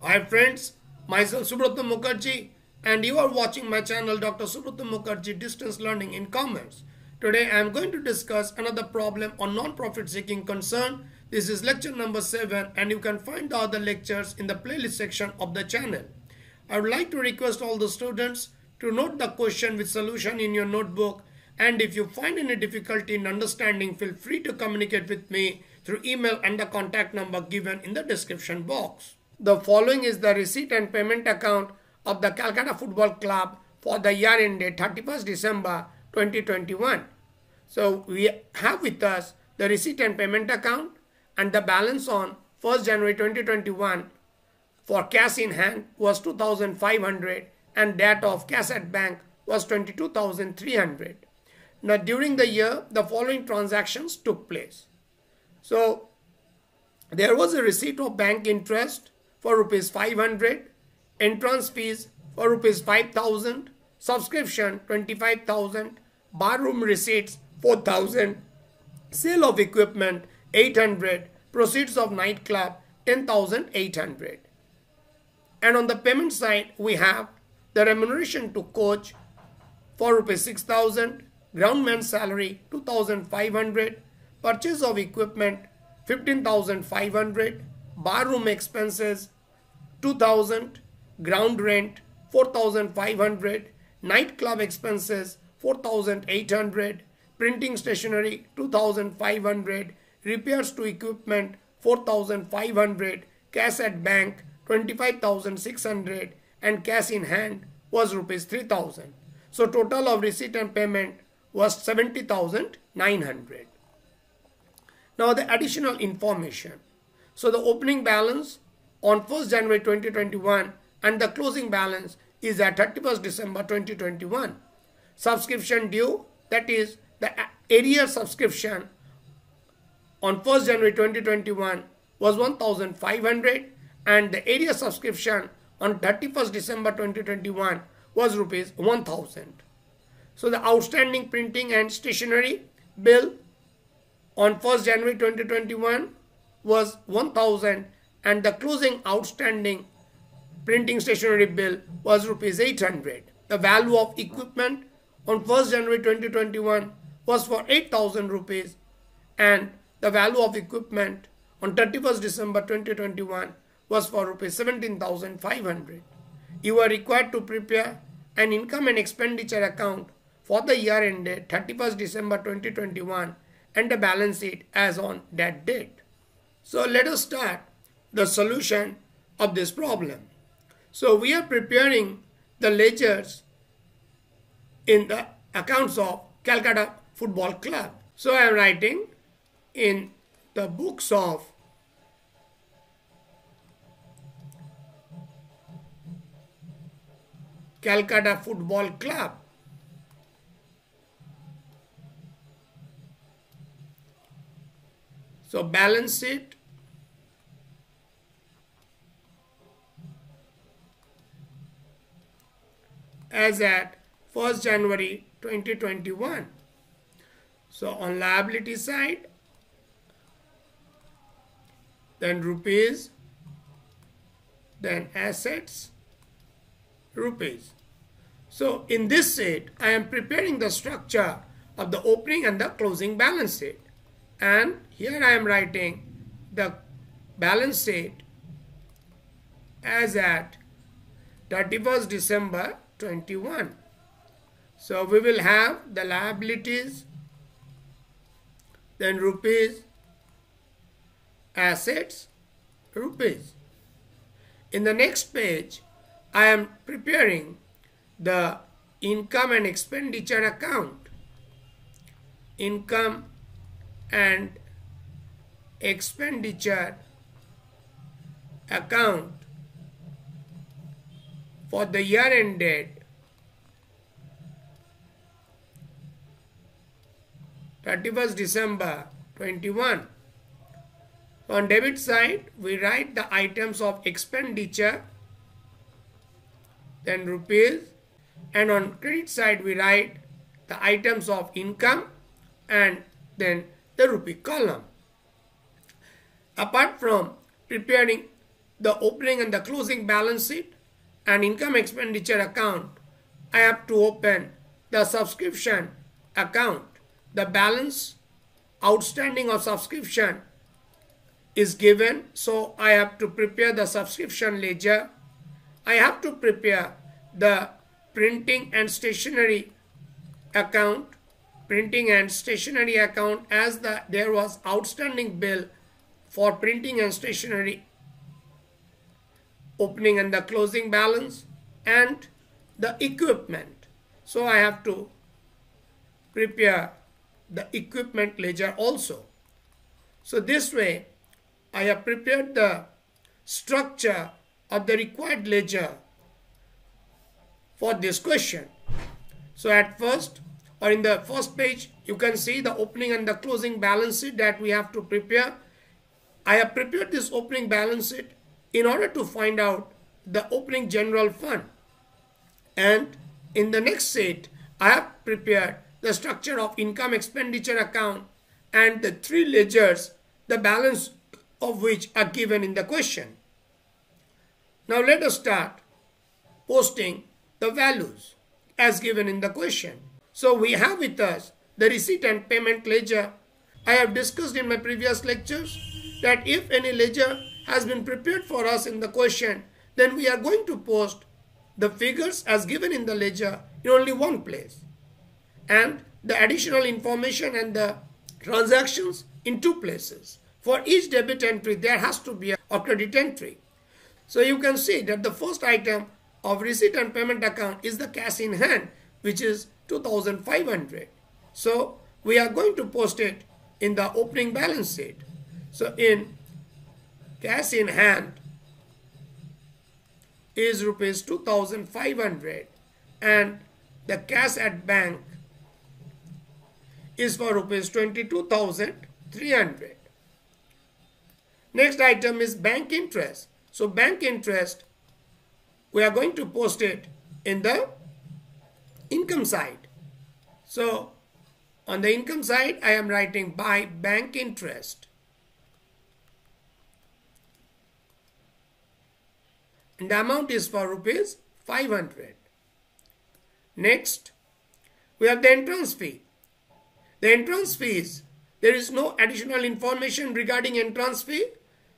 Hi friends, myself Subrata Mukherjee and you are watching my channel Dr. Subrata Mukherjee Distance Learning in Commerce. Today I am going to discuss another problem on non-profit seeking concern. This is lecture number 7 and you can find the other lectures in the playlist section of the channel. I would like to request all the students to note the question with solution in your notebook and if you find any difficulty in understanding feel free to communicate with me through email and the contact number given in the description box. The following is the receipt and payment account of the Calcutta Football Club for the year ended 31st December 2021. So we have with us the receipt and payment account and the balance on 1st January 2021 for cash in hand was 2500 and that of cash at bank was 22300. Now during the year the following transactions took place. So there was a receipt of bank interest for rupees 500, entrance fees for rupees 5000, subscription 25000, barroom receipts 4000, sale of equipment 800, proceeds of nightclub 10800. And on the payment side we have the remuneration to coach for rupees 6000, groundman salary 2500, purchase of equipment 15500 barroom expenses 2000 ground rent 4500 nightclub expenses 4800 printing stationery 2500 repairs to equipment 4500 cash at bank 25600 and cash in hand was rupees 3000 so total of receipt and payment was 70900 now the additional information. So the opening balance on 1st January 2021 and the closing balance is at 31st December 2021. Subscription due that is the arrear subscription on 1st January 2021 was 1500 and the arrear subscription on 31st December 2021 was rupees 1000. So the outstanding printing and stationery bill on 1st January 2021 was 1000 and the closing outstanding printing stationery bill was rupees 800. The value of equipment on 1st January 2021 was for 8000 rupees and the value of equipment on 31st December 2021 was for rupees 17500. You are required to prepare an income and expenditure account for the year ended 31st December 2021 and the balance sheet as on that date. So let us start the solution of this problem. So we are preparing the ledgers in the accounts of Calcutta Football Club. So I am writing in the books of Calcutta Football Club. So balance sheet as at 1st January 2021. So on liability side, then rupees, then assets, rupees. So in this sheet, I am preparing the structure of the opening and the closing balance sheet and here I am writing the balance sheet as at 31st December 21. So we will have the liabilities, then rupees, assets, rupees. In the next page, I am preparing the income and expenditure account. Income and expenditure account for the year ended 31st December 21. On debit side, we write the items of expenditure, then rupees, and on credit side, we write the items of income and then the rupee column. Apart from preparing the opening and the closing balance sheet and income expenditure account, I have to open the subscription account. The balance outstanding of subscription is given. So I have to prepare the subscription ledger. I have to prepare the printing and stationery account printing and stationery account as the there was outstanding bill for printing and stationery opening and the closing balance and the equipment so I have to prepare the equipment ledger also. So this way I have prepared the structure of the required ledger for this question. So at first or in the first page you can see the opening and the closing balance sheet that we have to prepare. I have prepared this opening balance sheet in order to find out the opening general fund. And in the next sheet I have prepared the structure of income expenditure account and the three ledgers the balance of which are given in the question. Now let us start posting the values as given in the question. So we have with us the receipt and payment ledger. I have discussed in my previous lectures that if any ledger has been prepared for us in the question, then we are going to post the figures as given in the ledger in only one place and the additional information and the transactions in two places. For each debit entry, there has to be a credit entry. So you can see that the first item of receipt and payment account is the cash in hand, which is 2500 so we are going to post it in the opening balance sheet so in cash in hand is rupees 2500 and the cash at bank is for rupees 22300 next item is bank interest so bank interest we are going to post it in the income side. So on the income side, I am writing by bank interest. And the amount is for rupees 500. Next, we have the entrance fee. The entrance fees, there is no additional information regarding entrance fee.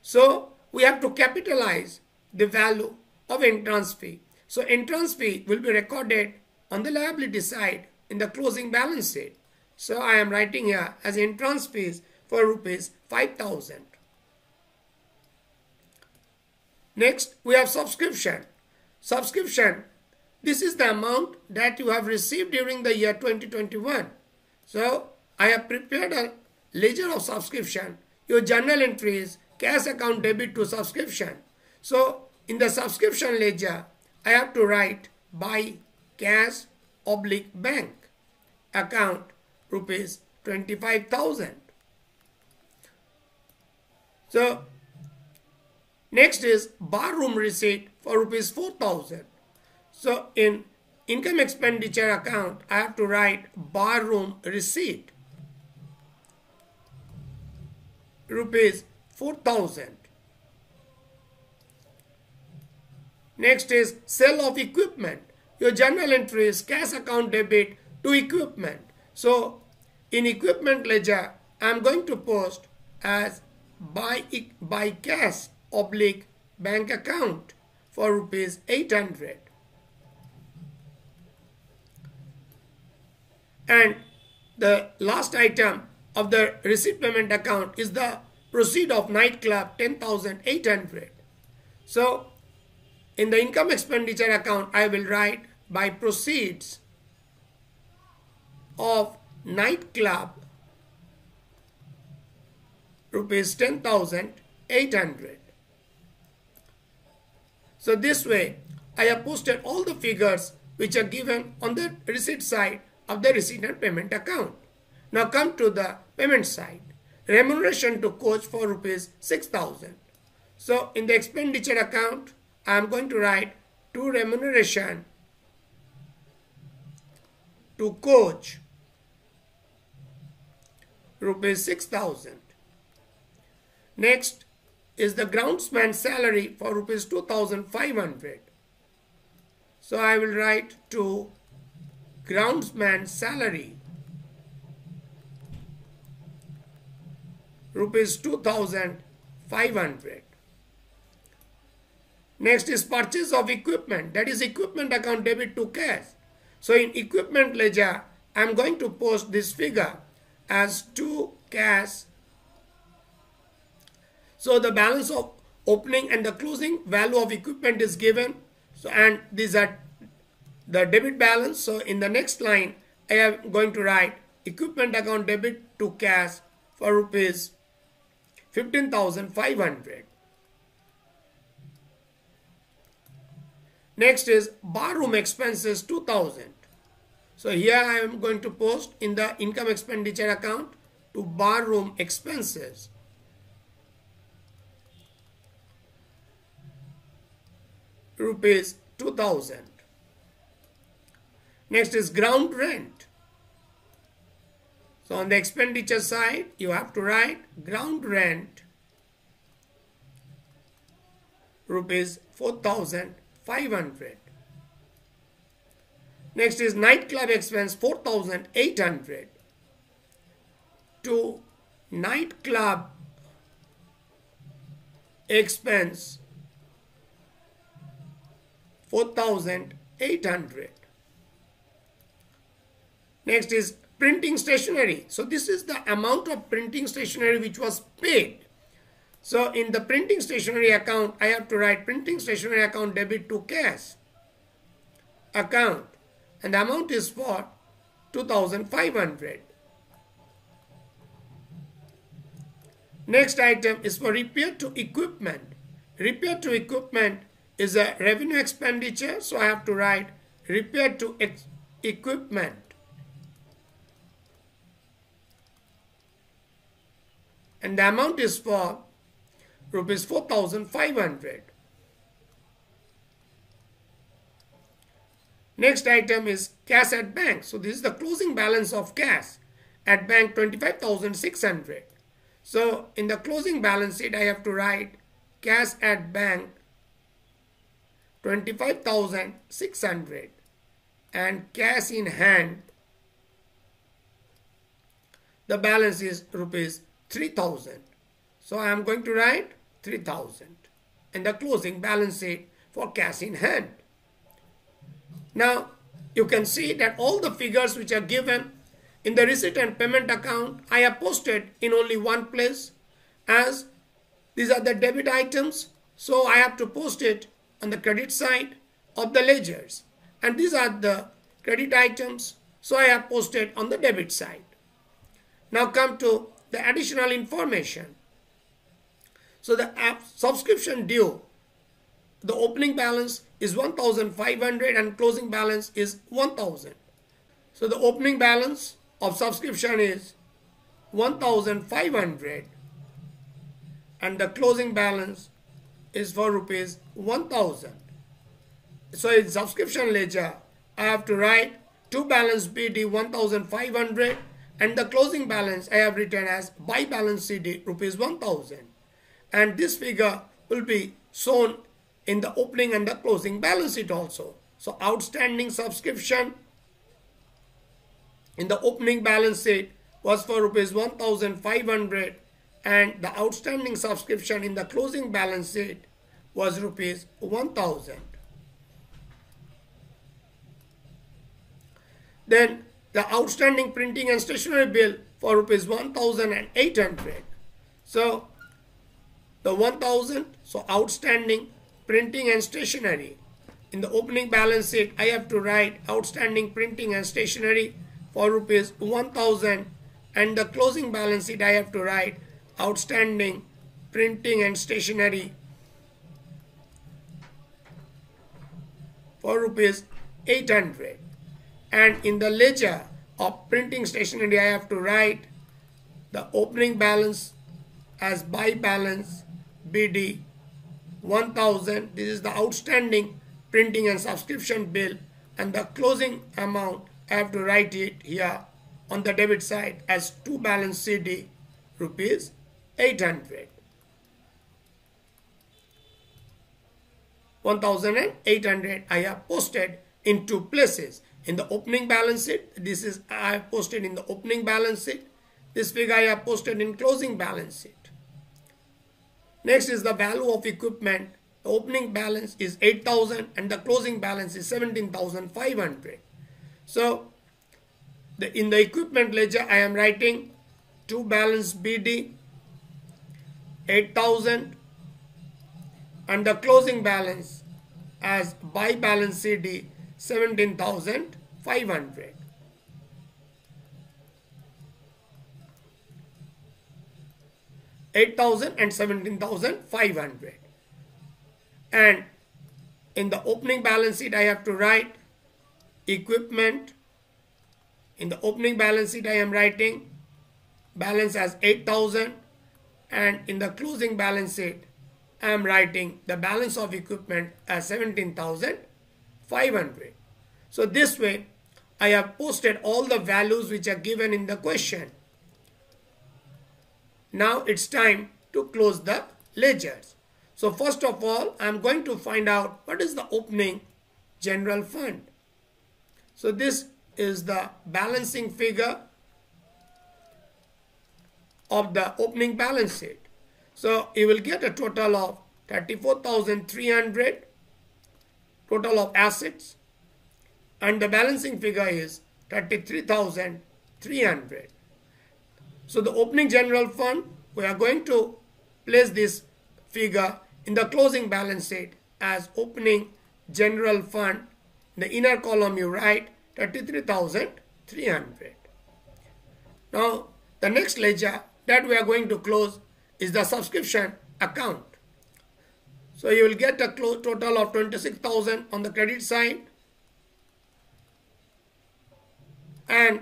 So we have to capitalize the value of entrance fee. So entrance fee will be recorded on the liability side in the closing balance sheet. So I am writing here as entrance fees for rupees 5000. Next we have subscription. Subscription this is the amount that you have received during the year 2021. So I have prepared a ledger of subscription. Your journal entry is cash account debit to subscription. So in the subscription ledger I have to write by cash oblique bank account rupees 25,000. So next is bar room receipt for rupees 4,000. So in income expenditure account I have to write bar room receipt rupees 4000 next is sale of equipment your journal entry is cash account debit to equipment. So in equipment ledger, I'm going to post as buy, by cash oblique bank account for rupees 800. And the last item of the receipt payment account is the proceed of nightclub 10,800. So in the income expenditure account, I will write by proceeds of nightclub rupees 10,800. So this way I have posted all the figures which are given on the receipt side of the receipt and payment account. Now come to the payment side. Remuneration to coach for rupees 6000. So in the expenditure account I am going to write to remuneration to coach rupees 6000 next is the groundsman salary for rupees 2500 so I will write to groundsman salary rupees 2500 next is purchase of equipment. That is equipment account debit to cash. So in equipment ledger I am going to post this figure as to cash. So the balance of opening and the closing value of equipment is given. So and these are the debit balance so in the next line I am going to write equipment account debit to cash for rupees 15,500. Next is barroom expenses 2000. So here I am going to post in the income expenditure account to barroom expenses. Rupees 2000. Next is ground rent. So on the expenditure side, you have to write ground rent rupees 4500. Next is nightclub expense 4800 to nightclub expense 4800 next is printing stationery. So this is the amount of printing stationery which was paid. So in the printing stationery account, I have to write printing stationery account debit to cash account and the amount is for 2500. Next item is for repair to equipment. Repair to equipment is a revenue expenditure. So I have to write repair to equipment and the amount is for rupees 4500 next item is cash at bank. So this is the closing balance of cash at bank 25600 so in the closing balance sheet i have to write cash at bank 25600 and cash in hand the balance is rupees 3000. So I am going to write 3000 and the closing balance sheet for cash in hand. Now you can see that all the figures which are given in the receipt and payment account I have posted in only one place as these are the debit items so I have to post it on the credit side of the ledgers and these are the credit items so I have posted on the debit side. Now come to the additional information. So the app subscription due, the opening balance is 1500 and closing balance is 1000. So the opening balance of subscription is 1500 and the closing balance is for rupees 1000. So in subscription ledger, I have to write to balance BD 1500 and the closing balance I have written as by balance CD rupees 1000 and this figure will be shown in the opening and the closing balance sheet also. So outstanding subscription in the opening balance sheet was for rupees 1500 and the outstanding subscription in the closing balance sheet was rupees 1000. Then the outstanding printing and stationery bill for rupees 1800 so the 1000 so outstanding printing and stationery. In the opening balance sheet i have to write outstanding printing and stationery for rupees 1000 and the closing balance sheet i have to write outstanding printing and stationery for rupees 800 and in the ledger of printing stationery I have to write the opening balance as by balance BD 1000 this is the outstanding printing and subscription bill. And the closing amount I have to write it here on the debit side as to balance CD rupees 800 1800 I have posted in two places. In the opening balance sheet, this is I have posted in the opening balance sheet. This figure I have posted in closing balance sheet. Next is the value of equipment. The opening balance is 8000 and the closing balance is 17500. So the, in the equipment ledger I am writing to balance BD 8000 and the closing balance as by balance CD 17,500. Eight thousand and seventeen thousand five hundred, and in the opening balance sheet I have to write equipment. In the opening balance sheet I am writing balance as eight thousand, and in the closing balance sheet I am writing the balance of equipment as 17,500. So this way I have posted all the values which are given in the question. Now it's time to close the ledgers. So first of all, I'm going to find out what is the opening general fund. So this is the balancing figure of the opening balance sheet. So you will get a total of 34,300 total of assets and the balancing figure is 33,300. So the opening general fund, we are going to place this figure in the closing balance sheet as opening general fund. In the inner column you write 33,300. Now the next ledger that we are going to close is the subscription account. So you will get a total of 26,000 on the credit side and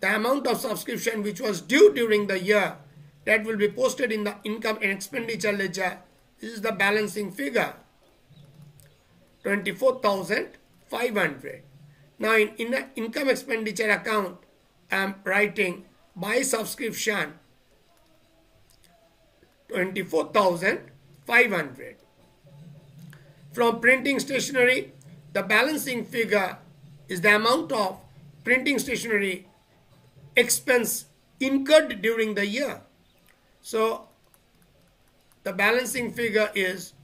the amount of subscription which was due during the year that will be posted in the income and expenditure ledger. This is the balancing figure 24,500. Now in, in income expenditure account I am writing by subscription 24,500. From printing stationery, the balancing figure is the amount of printing stationery expense incurred during the year. So the balancing figure is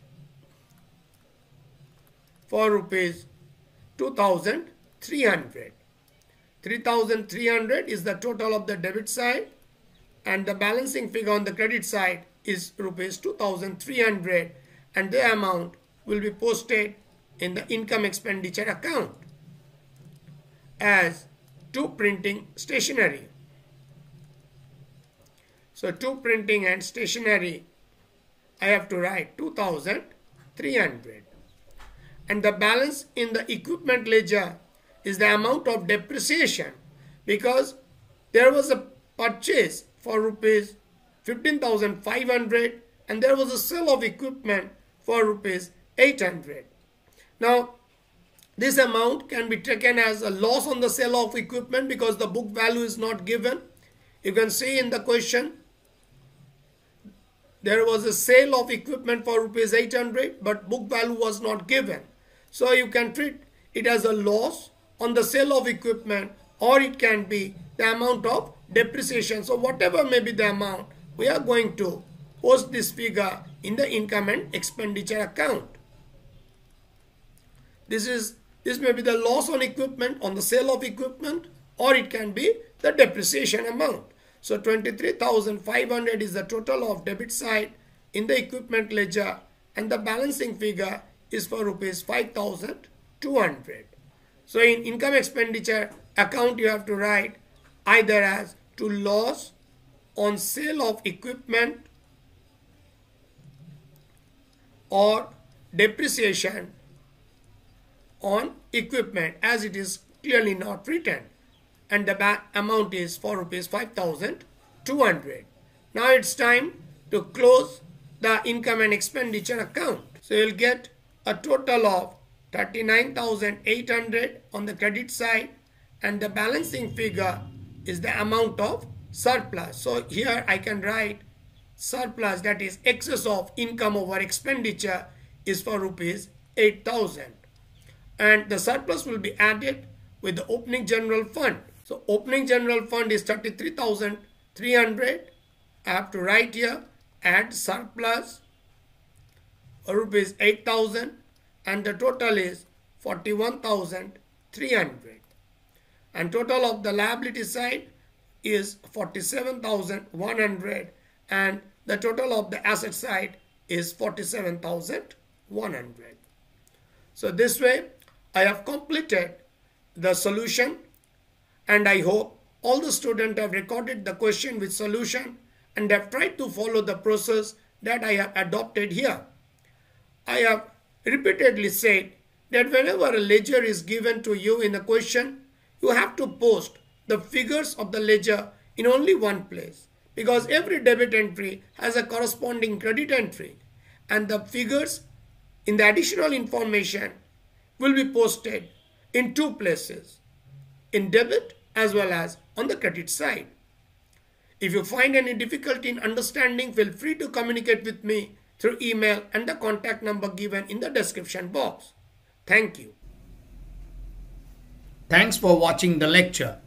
4 rupees 2300. 3300 is the total of the debit side and the balancing figure on the credit side is rupees 2300 and the amount will be posted in the income expenditure account as to printing stationery. So to printing and stationery I have to write 2300 and the balance in the equipment ledger is the amount of depreciation because there was a purchase for rupees 15,500 and there was a sale of equipment for rupees 800. Now this amount can be taken as a loss on the sale of equipment because the book value is not given. You can see in the question there was a sale of equipment for rupees 800 but book value was not given. So you can treat it as a loss on the sale of equipment or it can be the amount of depreciation. So whatever may be the amount we are going to post this figure in the income and expenditure account. This is this may be the loss on equipment on the sale of equipment or it can be the depreciation amount. So 23,500 is the total of debit side in the equipment ledger and the balancing figure is for rupees 5,200. So in income expenditure account you have to write either as to loss on sale of equipment or depreciation on equipment as it is clearly not written. And the amount is 4 rupees 5200 now it's time to close the income and expenditure account. So you'll get a total of 39800 on the credit side and the balancing figure is the amount of surplus. So here I can write surplus that is excess of income over expenditure is for rupees 8000 and the surplus will be added with the opening general fund. So opening general fund is 33,300. I have to write here add surplus rupees 8000 and the total is 41,300 and total of the liability side is 47,100 and the total of the asset side is 47,100. So this way I have completed the solution and I hope all the students have recorded the question with solution and have tried to follow the process that I have adopted here. I have repeatedly said that whenever a ledger is given to you in a question, you have to post the figures of the ledger in only one place because every debit entry has a corresponding credit entry and the figures in the additional information will be posted in two places in debit as well as on the credit side. If you find any difficulty in understanding, feel free to communicate with me through email and the contact number given in the description box. Thank you. Thanks for watching the lecture.